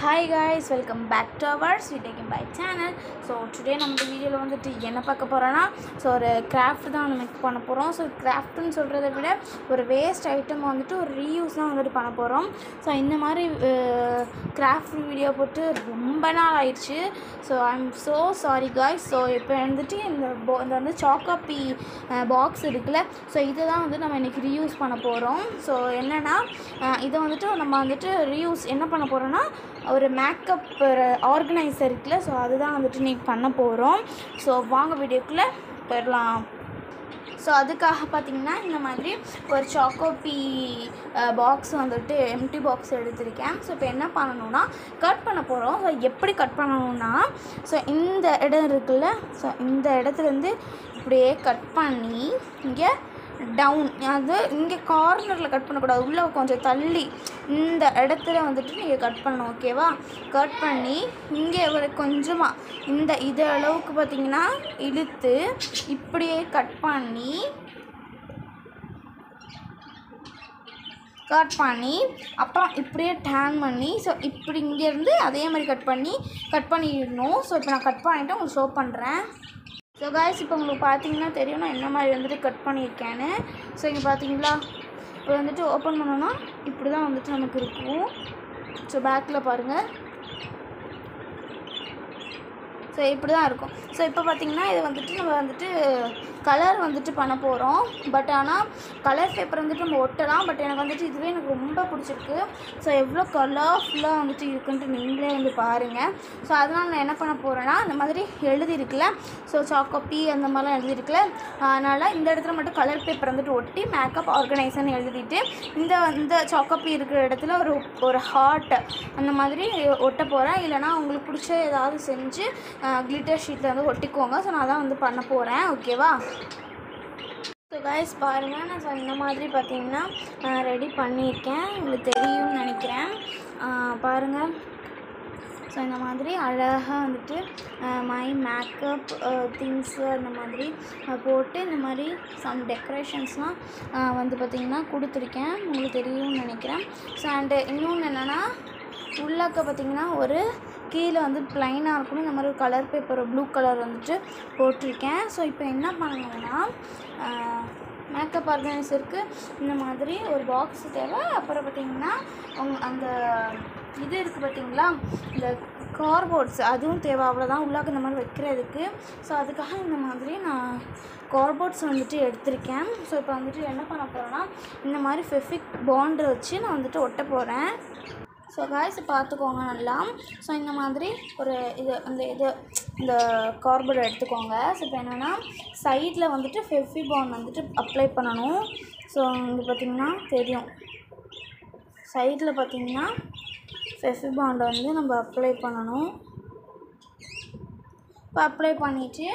Hi guys welcome back to our sweet pie channel so today நம்ம வீடியோவில் வந்துட்டு என்ன பார்க்க போகிறோன்னா ஸோ ஒரு கிராஃப்ட் தான் நம்ம பண்ண போகிறோம் ஸோ கிராஃப்ட்னு சொல்கிறத விட ஒரு வேஸ்ட் ஐட்டம் வந்துட்டு ஒரு ரீயூஸ் தான் வந்துட்டு பண்ண போகிறோம் ஸோ இந்த மாதிரி கிராஃப்ட் வீடியோ போட்டு ரொம்ப நாள் ஆயிடுச்சு. So I am so sorry guys so இப்போ வந்துட்டு இந்த போ இந்த வந்து சாக்காப்பி பாக்ஸ் இருக்குல்ல ஸோ இதை தான் வந்து நம்ம இன்றைக்கி ரீயூஸ் பண்ண போகிறோம் ஸோ என்னென்னா இதை வந்துட்டு நம்ம வந்துட்டு ரீயூஸ் என்ன பண்ண போகிறோன்னா ஒரு மேக்கப் ஆர்கனைசர் இருக்குல்ல ஸோ அதுதான் வந்துட்டு இன்றைக்கி பண்ண போகிறோம் ஸோ வாங்க வீடியோக்குள்ளே போயிடலாம். ஸோ அதுக்காக பார்த்தீங்கன்னா இந்த மாதிரி ஒரு சாக்கோப்பி பாக்ஸ் வந்துட்டு எம்டி பாக்ஸ் எடுத்திருக்கேன். ஸோ இப்போ என்ன பண்ணணும்னா கட் பண்ண போகிறோம் ஸோ எப்படி கட் பண்ணணும்னா ஸோ இந்த இடம் இருக்குல்ல ஸோ இந்த இடத்துலேருந்து இப்படியே கட் பண்ணி இங்கே டவுன் அது இங்கே கார்னரில் கட் பண்ணக்கூடாது. உள்ளே கொஞ்சம் தள்ளி இந்த இடத்துல வந்துட்டு நீங்கள் கட் பண்ணணும் ஓகேவா கட் பண்ணி இங்கே ஒரு கொஞ்சமாக இந்த இது அளவுக்கு பார்த்தீங்கன்னா இழுத்து இப்படியே கட் பண்ணி கட் பண்ணி அப்புறம் இப்படியே டேன் பண்ணி ஸோ இப்படி இங்கேருந்து அதே மாதிரி கட் பண்ணி கட் பண்ணிடணும். ஸோ இப்போ நான் கட் பண்ணிவிட்டு உங்களுக்கு ஷோ பண்ணுறேன் ஸோ காய்ஸ் இப்போ உங்களுக்கு பார்த்தீங்கன்னா தெரியும் நான் என்ன மாதிரி வந்துட்டு கட் பண்ணியிருக்கேன்னு. ஸோ இங்கே பார்த்தீங்களா இப்போ வந்துட்டு ஓப்பன் பண்ணோன்னா இப்படி தான் வந்துட்டு நமக்கு இருக்கும். ஸோ பேக்கில் பாருங்கள் ஸோ இப்படி தான் இருக்கும். ஸோ இப்போ பார்த்தீங்கன்னா இது வந்துட்டு நம்ம வந்துட்டு கலர் வந்துட்டு பண்ண போகிறோம் பட் ஆனால் கலர் பேப்பர் வந்துட்டு நம்ம ஒட்டலாம். பட் எனக்கு வந்துட்டு இதுவே எனக்கு ரொம்ப பிடிச்சிருக்கு. ஸோ எவ்வளோ கலர்ஃபுல்லாக வந்துட்டு இருக்குன்ட்டு நீங்களே வந்து பாருங்கள் ஸோ அதனால் நான் என்ன பண்ண போகிறேன்னா இந்த மாதிரி எழுதியிருக்குல. ஸோ சாக்கோப்பி அந்த மாதிரிலாம் எழுதியிருக்குல்ல அதனால் இந்த இடத்துல மட்டும் கலர் பேப்பர் வந்துட்டு ஒட்டி மேக்கப் ஆர்கனைசர்னு எழுதிட்டு இந்த இந்த சாக்கோப்பி இருக்கிற இடத்துல ஒரு ஒரு ஹார்ட் அந்த மாதிரி ஒட்ட போகிறேன் இல்லைனா உங்களுக்கு பிடிச்ச ஏதாவது செஞ்சு கிளிட்டர் ஷீட்டில் வந்து ஒட்டிக்கோங்க. ஸோ நான் தான் வந்து பண்ண போகிறேன் ஓகேவா ஸோ கைஸ் பாருங்கள் நான் ஸோ இந்த மாதிரி பார்த்தீங்கன்னா ரெடி பண்ணியிருக்கேன். உங்களுக்கு தெரியும்னு நினைக்கிறேன். பாருங்கள் ஸோ இந்த மாதிரி அழகாக வந்துட்டு மை மேக்கப் திங்ஸு அந்த மாதிரி போட்டு இந்த மாதிரி சம் டெக்கரேஷன்ஸ்லாம் வந்து பார்த்திங்கன்னா கொடுத்துருக்கேன். உங்களுக்கு தெரியும்னு நினைக்கிறேன். ஸோ அண்டு இன்னொன்று என்னென்னா உள்ளாக்க பார்த்திங்கன்னா ஒரு கீழே வந்து ப்ளைனாக இருக்கணும். இந்த மாதிரி ஒரு கலர் பேப்பர் ப்ளூ கலர் வந்துட்டு போட்டிருக்கேன். ஸோ இப்போ என்ன பண்ணணும்னா மேக்கப் ஆர்கனைசருக்கு இந்த மாதிரி ஒரு பாக்ஸ் தேவை. அப்புறம் பார்த்திங்கன்னா அந்த இது இருக்குது பார்த்திங்களா? இந்த கார்போர்ட்ஸ் அதுவும் தேவை. அவ்வளோதான் உள்ளாக்க இந்த மாதிரி வைக்கிறதுக்கு. ஸோ அதுக்காக இந்த மாதிரி நான் கார்போர்ட்ஸ் வந்துட்டு எடுத்திருக்கேன். ஸோ இப்போ வந்துட்டு என்ன பண்ண போகிறேன்னா இந்த மாதிரி ஃபெஃபிக் பாண்டு வச்சு நான் வந்துட்டு ஒட்ட போகிறேன் ஸோ காய்ஸ் பார்த்துக்கோங்க நல்லா. ஸோ இந்த மாதிரி ஒரு இது அந்த இது இந்த கார்போர்ட் எடுத்துக்கோங்க. ஸோ இப்போ என்னென்னா சைடில் வந்துட்டு ஃபெஃபி பாண்ட் வந்துட்டு அப்ளை பண்ணணும். ஸோ இங்கே பார்த்திங்கன்னா தெரியும். சைடில் பார்த்திங்கன்னா ஃபெஃபி பாண்டை வந்து நம்ம அப்ளை பண்ணணும். இப்போ அப்ளை பண்ணிவிட்டு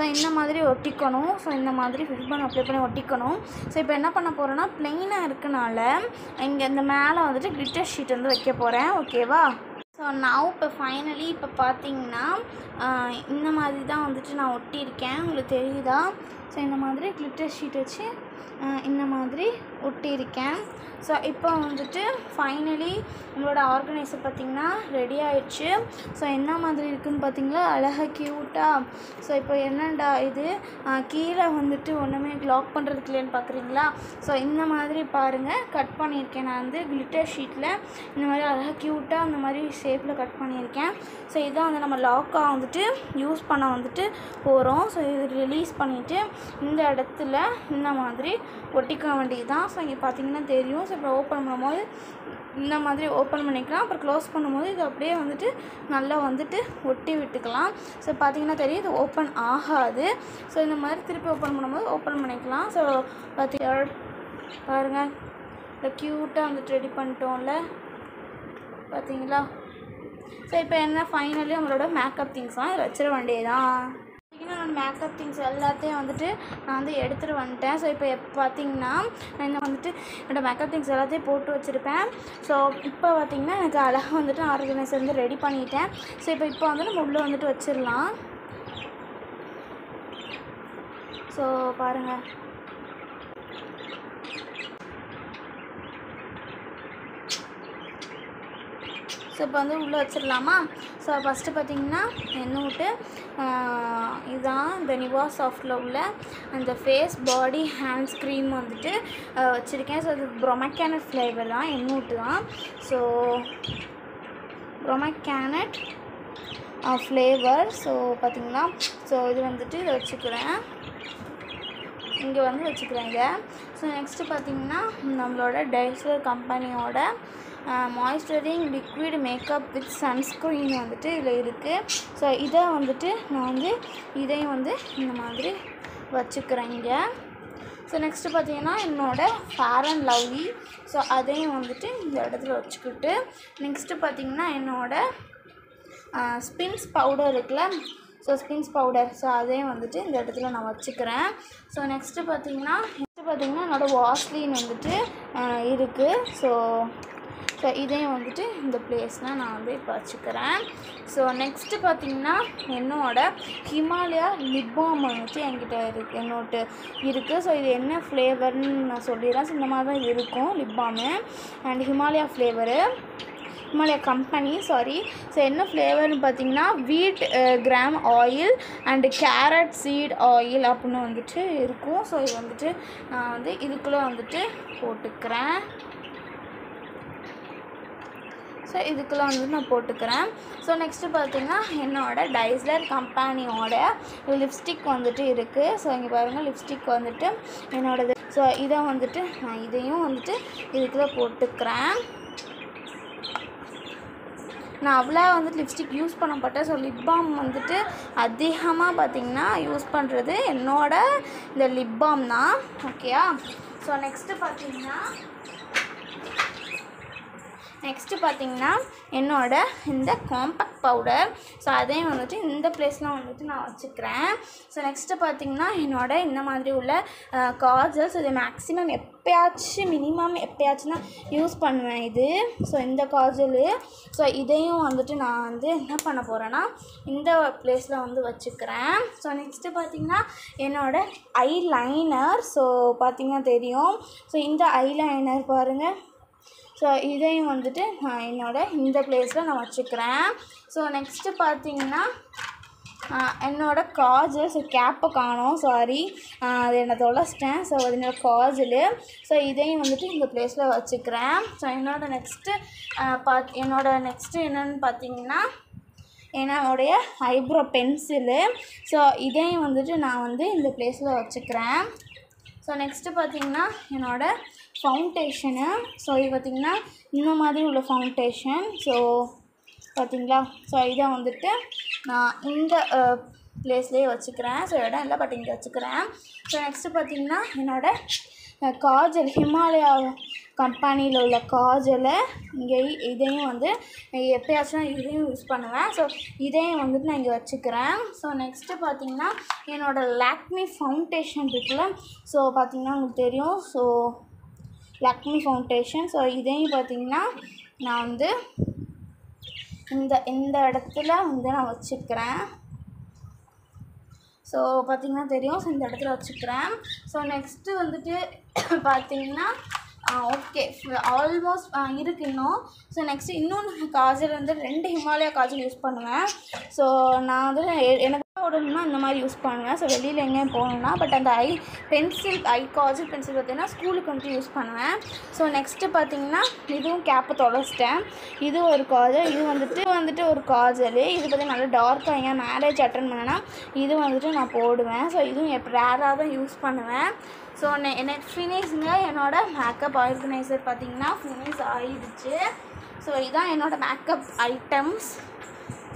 ஸோ இந்த மாதிரி ஒட்டிக்கணும். ஸோ இந்த மாதிரி ஃபிஷ்பான் அப்ளை பண்ணி ஒட்டிக்கணும். ஸோ இப்போ என்ன பண்ண போகிறேன்னா ப்ளெயினாக இருக்கனால இங்கே இந்த மேலே வந்துட்டு கிளிட்டர் ஷீட் வந்து வைக்க போகிறேன் ஓகேவா ஸோ நான் இப்போ ஃபைனலி இப்போ பார்த்தீங்கன்னா இந்த மாதிரி தான் வந்துட்டு நான் ஒட்டியிருக்கேன். உங்களுக்கு தெரியுதா? ஸோ இந்த மாதிரி கிளிட்டர் ஷீட் வச்சு இந்த மாதிரி ஒட்டியிருக்கேன். ஸோ இப்போ வந்துட்டு ஃபைனலி நம்மளோட ஆர்கனைசர் பார்த்திங்கன்னா ரெடி ஆயிடுச்சு. ஸோ என்ன மாதிரி இருக்குதுன்னு பார்த்தீங்களா? அழகாக க்யூட்டாக ஸோ இப்போ என்னண்டா இது? கீழே வந்துட்டு ஒன்றுமே லாக் பண்ணுறதுக்கு இல்லைன்னு பார்க்குறீங்களா? ஸோ இந்த மாதிரி பாருங்கள் கட் பண்ணியிருக்கேன் நான் வந்து கிளிட்டர் ஷீட்டில் இந்த மாதிரி அழகாக க்யூட்டாக அந்த மாதிரி ஷேப்பில் கட் பண்ணியிருக்கேன். ஸோ இதான் வந்து நம்ம லாக்காக வந்துட்டு யூஸ் பண்ண வந்துட்டு போகிறோம் ஸோ இது ரிலீஸ் பண்ணிவிட்டு இந்த இடத்துல இந்த மாதிரி ஒட்டிக்க வேண்டியது தான் ஸோ இங்கே பார்த்தீங்கன்னா தெரியும். ஸோ இப்போ ஓப்பன் பண்ணும்போது இந்த மாதிரி ஓப்பன் பண்ணிக்கலாம். அப்புறம் க்ளோஸ் பண்ணும்போது இது அப்படியே வந்துட்டு நல்லா வந்துட்டு ஒட்டி விட்டுக்கலாம். ஸோ பார்த்தீங்கன்னா தெரியும். இது ஓப்பன் ஆகாது. ஸோ இந்த மாதிரி திருப்பி ஓப்பன் பண்ணும்போது ஓப்பன் பண்ணிக்கலாம். ஸோ பார்த்தி பாருங்கள் இந்த க்யூட்டாக வந்துட்டு ரெடி பண்ணிட்டோம்ல. பார்த்தீங்களா ஸோ இப்போ என்ன ஃபைனலி நம்மளோட மேக்கப் திங்ஸ்லாம் இதில் வச்சிட வேண்டியதான் வந்து மேக்கப் திங்ஸ் எல்லாத்தையும் வந்துட்டு நான் வந்து எடுத்துகிட்டு வந்துட்டேன். ஸோ இப்போ பார்த்தீங்கன்னா நான் வந்துட்டு என்னோடய மேக்கப் திங்ஸ் எல்லாத்தையும் போட்டு வச்சுருப்பேன். ஸோ இப்போ பார்த்திங்கன்னா எனக்கு அழகாக வந்துட்டு ஆர்கனைசர் வந்து ரெடி பண்ணிட்டேன். ஸோ இப்போ இப்போ வந்து நம்ம உள்ளே வந்துட்டு வச்சிடலாம். ஸோ பாருங்கள் ஸோ இப்போ வந்து உள்ளே வச்சிடலாமா ஸோ ஃபஸ்ட்டு பார்த்திங்கன்னா எண்ணெய் விட்டு இதுதான் இந்த நிவா சாஃப்டில் உள்ள அந்த ஃபேஸ் பாடி ஹேண்ட்ஸ் க்ரீம் வந்துட்டு வச்சுருக்கேன். ஸோ அது ப்ரொமக்கேனட் ஃப்ளேவர் தான் எண்ணெய் விட்டு தான். ஸோ ப்ரொமக்கேனட் ஃப்ளேவர் ஸோ பார்த்திங்கன்னா ஸோ இது வந்துட்டு இதை வச்சுக்கிறேன். இங்கே வந்து வச்சுக்கிறேன் இதை. ஸோ நெக்ஸ்ட்டு பார்த்தீங்கன்னா நம்மளோட டைசர் கம்பெனியோட moisturising liquid makeup with sunscreen வந்துட்டு இதில் இருக்குது ஸோ இதை வந்துட்டு நான் வந்து இதையும் வந்து இந்த மாதிரி வச்சுக்கிறேன் இங்கே. ஸோ நெக்ஸ்ட்டு பார்த்தீங்கன்னா என்னோடய ஃபேர் அண்ட் லவ்லி ஸோ அதையும் வந்துட்டு இந்த இடத்துல வச்சுக்கிட்டு நெக்ஸ்ட்டு பார்த்தீங்கன்னா என்னோடய ஸ்பின்ஸ் பவுடர் இருக்குல்ல? ஸோ ஸ்பின்ஸ் பவுடர் ஸோ அதையும் வந்துட்டு இந்த இடத்துல நான் வச்சுக்கிறேன். ஸோ நெக்ஸ்ட்டு பார்த்தீங்கன்னா நெக்ஸ்ட்டு பார்த்தீங்கன்னா என்னோடய வாஸ்லின் வந்துட்டு இருக்குது ஸோ ஸோ இதையும் வந்துட்டு இந்த பிளேஸ்னால் நான் வந்து இப்போ வச்சுக்கிறேன். ஸோ நெக்ஸ்ட்டு பார்த்தீங்கன்னா என்னோட ஹிமாலயா லிப் பாம் வந்துட்டு என்கிட்ட இருக்கு என்னோட இருக்குது ஸோ இது என்ன ஃப்ளேவர்னு நான் சொல்லிடுறேன். ஸோ இந்த மாதிரி தான் இருக்கும் lip balm and Himalaya flavour Himalaya company sorry so என்ன ஃப்ளேவர்னு பார்த்தீங்கன்னா wheat germ oil and carrot seed oil அப்படின்னு வந்துட்டு இருக்கும். ஸோ இது வந்துட்டு நான் வந்து இதுக்குள்ளே வந்துட்டு போட்டுக்கிறேன். ஸோ இதுக்குள்ளே வந்து நான் போட்டுக்கிறேன். ஸோ நெக்ஸ்ட்டு பார்த்தீங்கன்னா என்னோட டைஸ்லர் கம்பெனியோட லிப்ஸ்டிக் வந்துட்டு இருக்குது ஸோ இங்கே பாருங்கள் லிப்ஸ்டிக் வந்துட்டு என்னோடது. ஸோ இதை வந்துட்டு நான் இதையும் வந்துட்டு இதுக்குள்ளே போட்டுக்கிறேன். நான் அவ்வளோ வந்துட்டு லிப்ஸ்டிக் யூஸ் பண்ண மாட்டேன். ஸோ லிப் பாம் வந்துட்டு அதிகமாக பார்த்தீங்கன்னா யூஸ் பண்ணுறது என்னோட இந்த லிப் பாம் தான். ஓகேயா ஸோ நெக்ஸ்ட்டு பார்த்தீங்கன்னா நெக்ஸ்ட்டு பார்த்தீங்கன்னா என்னோட இந்த காம்பேக்ட் பவுடர் ஸோ அதையும் வந்துட்டு இந்த பிளேஸ்லாம் வந்துட்டு நான் வச்சுக்கிறேன். ஸோ நெக்ஸ்ட்டு பார்த்தீங்கன்னா என்னோட இந்த மாதிரி உள்ள காஜல்ஸ். இது மேக்ஸிமம் எப்பயாச்சும் மினிமம் எப்பயாச்சும் தான் யூஸ் பண்ணுவேன் இது. ஸோ இந்த காஜலு. ஸோ இதையும் வந்துட்டு நான் வந்து என்ன பண்ண போகிறேன்னா இந்த பிளேஸில் வந்து வச்சுக்கிறேன். ஸோ நெக்ஸ்ட்டு பார்த்தீங்கன்னா என்னோடய ஐ லைனர் ஸோ பார்த்திங்கன்னா தெரியும். ஸோ இந்த ஐ லைனர் பாருங்கள் ஸோ இதையும் வந்துட்டு நான் என்னோட இந்த பிளேஸில் நான் வச்சுக்கிறேன். ஸோ நெக்ஸ்ட்டு பார்த்தீங்கன்னா என்னோடய காஜு காஜல் ஸோ கேப்பை காணோம் சாரி அது என்ன தொலைச்சிட்டேன். ஸோ அது என்னோட ஸோ இதையும் வந்துட்டு இந்த பிளேஸில் வச்சுக்கிறேன். ஸோ என்னோட நெக்ஸ்ட்டு பாத் என்னோடய நெக்ஸ்ட்டு என்னென்னு பார்த்தீங்கன்னா என்னோடைய ஐப்ரோ பென்சிலு ஸோ இதையும் வந்துட்டு நான் வந்து இந்த பிளேஸில் வச்சுக்கிறேன். ஸோ நெக்ஸ்ட்டு பார்த்தீங்கன்னா என்னோடய ஃபவுண்டேஷனு ஸோ இது பார்த்திங்கன்னா இந்த மாதிரி உள்ள ஃபவுண்டேஷன் ஸோ பார்த்தீங்களா ஸோ இதை வந்துட்டு நான் இந்த ப்ளேஸ்லேயே வச்சுக்கிறேன். ஸோ இடம் இல்லை பட் இங்கே வச்சுக்கிறேன். ஸோ நெக்ஸ்ட்டு பார்த்தீங்கன்னா என்னோடய காஜல் ஹிமாலயா கம்பெனியில் உள்ள காஜலை இங்கே இதையும் வந்து எப்பயாச்சும் நான் இதையும் யூஸ் பண்ணுவேன். ஸோ இதையும் வந்துட்டு நான் இங்கே வச்சுக்கிறேன். ஸோ நெக்ஸ்ட்டு பார்த்தீங்கன்னா என்னோடய லாக்மி ஃபவுண்டேஷன் இருக்குல்ல. ஸோ பார்த்திங்கன்னா உங்களுக்கு தெரியும். So Lakme foundation. ஸோ இதையும் பார்த்திங்கன்னா நான் வந்து இந்த இந்த இடத்துல வந்து நான் வச்சுக்கிறேன் ஸோ பார்த்திங்கன்னா தெரியும். ஸோ இந்த இடத்துல வச்சுக்கிறேன் ஸோ நெக்ஸ்ட்டு வந்துட்டு பார்த்தீங்கன்னா ஓகே ஆல்மோஸ்ட் இருக்குது இன்னும். ஸோ நெக்ஸ்ட்டு இன்னொன்று காஜல் வந்து ரெண்டு ஹிமாலயா காஜல் யூஸ் பண்ணுவேன். ஸோ நான் வந்து எனக்கு உடனே இந்த மாதிரி யூஸ் பண்ணுவேன் ஸோ வெளியில் எங்கேயும் போகணுன்னா பட் அந்த eye pencil eye kajal pencil பார்த்தீங்கன்னா ஸ்கூலுக்கு வந்துட்டு யூஸ் பண்ணுவேன். ஸோ நெக்ஸ்ட்டு பார்த்தீங்கன்னா இதுவும் கேப்பை தொலைச்சிட்டேன் இது ஒரு காஜல் இது வந்துட்டு வந்துட்டு ஒரு காஜல். இது பார்த்தீங்கன்னா நல்லா டார்க்காக எங்கே மேரேஜ் அட்டன் பண்ணேன்னா இது வந்துட்டு நான் போடுவேன். ஸோ இதுவும் எப்போ ரேராக தான் யூஸ் பண்ணுவேன். ஸோ எனக்கு ஃபினிஷிங்க என்னோடய மேக்கப் ஆர்கனைசர் பார்த்தீங்கன்னா ஃபினிஷ் ஆயிடுச்சு. ஸோ இதான் என்னோடய மேக்கப் ஐட்டம்ஸ்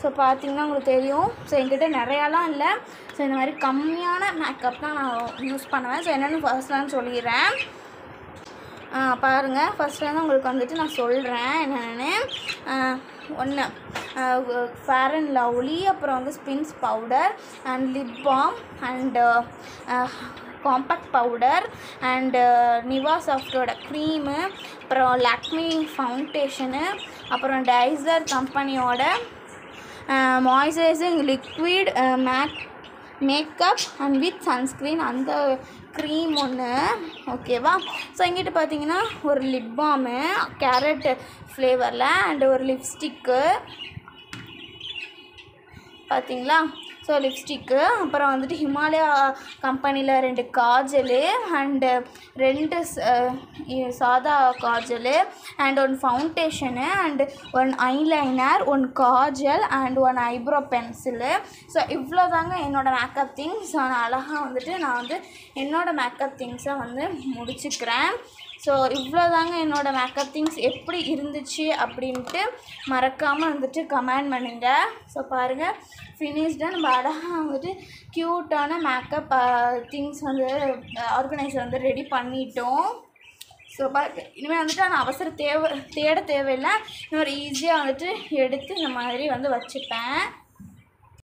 ஸோ பார்த்தீங்கன்னா உங்களுக்கு தெரியும். ஸோ என்கிட்ட நிறையாலாம் இல்லை. ஸோ இந்த மாதிரி கம்மியான மேக்கப் தான் நான் யூஸ் பண்ணுவேன். ஸோ என்னென்னு ஃபர்ஸ்ட்லாம் சொல்லிடுறேன். பாருங்கள் பாருங்க. உங்களுக்கு வந்துட்டு நான் சொல்கிறேன் என்னென்னு. ஒன்று ஃபேர் அண்ட் லவ்லி அப்புறம் வந்து Spinz powder and lip balm and compact powder and Nivea சாஃப்டோட cream அப்புறம் லக்மி ஃபவுண்டேஷனு அப்புறம் டைசர் கம்பெனியோட moisturising liquid make makeup and with sunscreen அந்த க்ரீம் ஒன்று ஓகேவா ஸோ எங்கிட்ட பார்த்தீங்கன்னா ஒரு லிப் பாமு கேரட் ஃப்ளேவரில் அண்ட் ஒரு லிப்ஸ்டிக்கு பார்த்தீங்களா ஸோ லிப்ஸ்டிக்கு அப்புறம் வந்துட்டு ஹிமாலயா கம்பெனியில் ரெண்டு காஜலு அண்டு ரெண்டு சாதா kajal and one foundation and one eyeliner one kajal and one eyebrow pencil so இவ்வளோ தாங்க என்னோடய மேக்கப் திங்ஸ் நான் அழகாக வந்துட்டு நான் வந்து என்னோடய மேக்கப் திங்ஸை வந்து முடிச்சுக்கிறேன். ஸோ இவ்வளோ தாங்க என்னோடய மேக்கப் திங்ஸ் எப்படி இருந்துச்சு அப்படின்ட்டு மறக்காமல் வந்துட்டு கமெண்ட் பண்ணுங்கள் ஸோ பாருங்கள் ஃபினிஷ்டாக நம்ம அழகாக வந்துட்டு க்யூட்டான மேக்கப் திங்ஸ் வந்து ஆர்கனைசர் வந்து ரெடி பண்ணிட்டோம். ஸோ பா இனிமேல் வந்துட்டு நான் அவசர தேவை தேட தேவையில்லை. இன்னொரு ஈஸியாக வந்துட்டு எடுத்து இந்த மாதிரி வந்து வச்சுப்பேன்.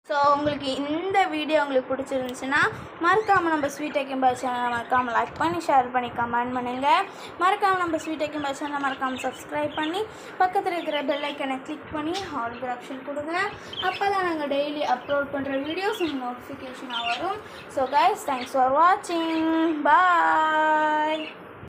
ஸோ உங்களுக்கு இந்த வீடியோ உங்களுக்கு பிடிச்சிருந்துச்சுன்னா மறக்காமல் நம்ம ஸ்வீட் ஐக்கிம்பா சேனலை மறக்காமல் லைக் பண்ணி ஷேர் பண்ணி கமெண்ட் பண்ணுங்கள் மறக்காமல் நம்ம ஸ்வீட் ஐக்கிம்பா சேனலை மறக்காமல் சப்ஸ்கிரைப் பண்ணி பக்கத்தில் இருக்கிற பெல் ஐக்கனை கிளிக் பண்ணி ஆல் ஆப்ஷன் கொடுங்க. அப்போ தான் நாங்கள் டெய்லி அப்லோட் பண்ணுற வீடியோஸ் உங்களுக்கு நோட்டிஃபிகேஷனாக வரும். ஸோ கைஸ் தேங்க்ஸ் ஃபார் வாட்சிங் பாய்